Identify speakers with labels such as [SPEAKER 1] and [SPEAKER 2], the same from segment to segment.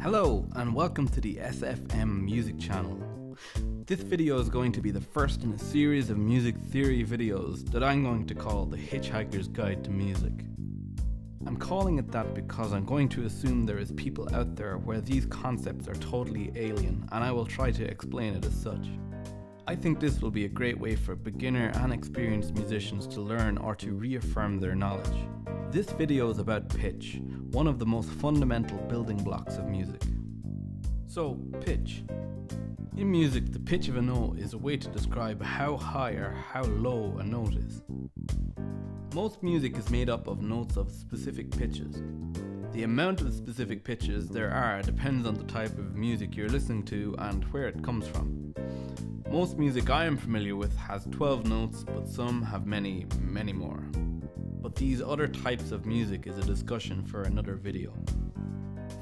[SPEAKER 1] Hello and welcome to the SFM music channel. This video is going to be the first in a series of music theory videos that I'm going to call the Hitchhiker's Guide to Music. I'm calling it that because I'm going to assume there is people out there where these concepts are totally alien and I will try to explain it as such. I think this will be a great way for beginner and experienced musicians to learn or to reaffirm their knowledge. This video is about pitch, one of the most fundamental building blocks of music. So, pitch. In music, the pitch of a note is a way to describe how high or how low a note is. Most music is made up of notes of specific pitches. The amount of specific pitches there are depends on the type of music you're listening to and where it comes from. Most music I am familiar with has 12 notes, but some have many, many more. But these other types of music is a discussion for another video.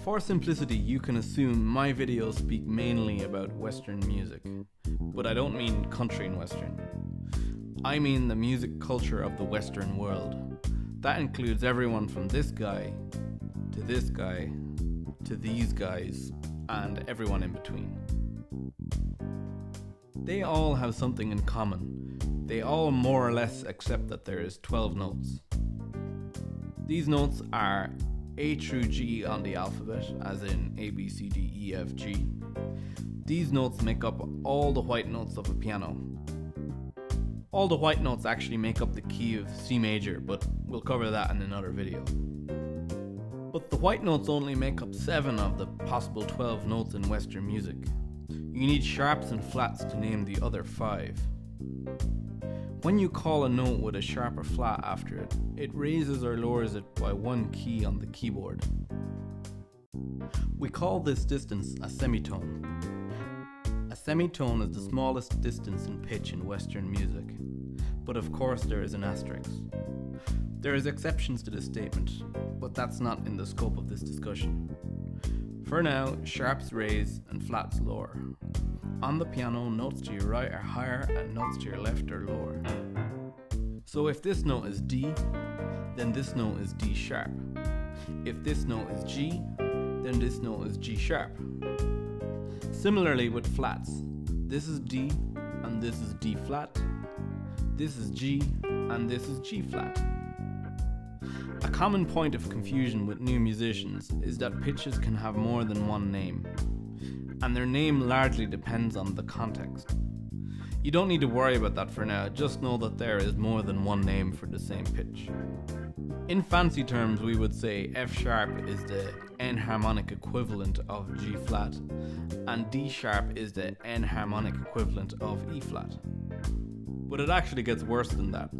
[SPEAKER 1] For simplicity, you can assume my videos speak mainly about Western music, but I don't mean country and Western. I mean the music culture of the Western world. That includes everyone from this guy, to this guy, to these guys, and everyone in between. They all have something in common. They all more or less accept that there is 12 notes. These notes are A through G on the alphabet, as in A, B, C, D, E, F, G. These notes make up all the white notes of a piano. All the white notes actually make up the key of C major, but we'll cover that in another video. But the white notes only make up 7 of the possible 12 notes in Western music. You need sharps and flats to name the other 5. When you call a note with a sharp or flat after it, it raises or lowers it by one key on the keyboard. We call this distance a semitone. A semitone is the smallest distance in pitch in Western music, but of course there is an asterisk. There is exceptions to this statement, but that's not in the scope of this discussion. For now, sharps raise and flats lower. On the piano, notes to your right are higher and notes to your left are lower. So if this note is D, then this note is D sharp. If this note is G, then this note is G sharp. Similarly with flats, this is D and this is D flat, this is G and this is G flat. Common point of confusion with new musicians is that pitches can have more than one name, and their name largely depends on the context. You don't need to worry about that for now, just know that there is more than one name for the same pitch. In fancy terms, we would say F sharp is the enharmonic equivalent of G flat, and D sharp is the enharmonic equivalent of E flat. But it actually gets worse than that.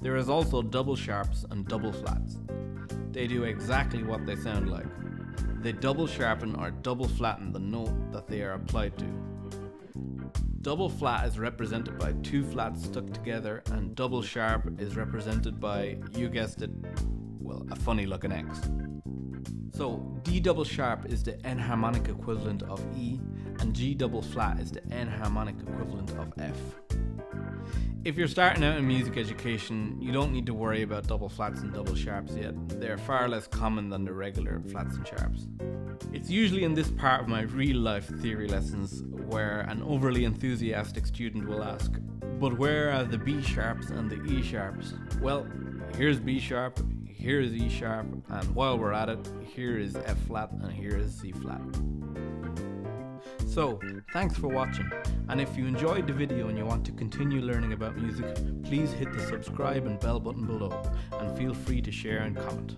[SPEAKER 1] There is also double sharps and double flats. They do exactly what they sound like. They double sharpen or double flatten the note that they are applied to. Double flat is represented by two flats stuck together, and double sharp is represented by, you guessed it, well, a funny looking X. So, D double sharp is the enharmonic equivalent of E, and G double flat is the enharmonic equivalent of F. If you're starting out in music education, you don't need to worry about double flats and double sharps yet. They're far less common than the regular flats and sharps. It's usually in this part of my real life theory lessons where an overly enthusiastic student will ask, but where are the B sharps and the E sharps? Well, here's B sharp, here is E sharp, and while we're at it, here is F flat and here is C flat. So, thanks for watching, and if you enjoyed the video and you want to continue learning about music, please hit the subscribe and bell button below, and feel free to share and comment.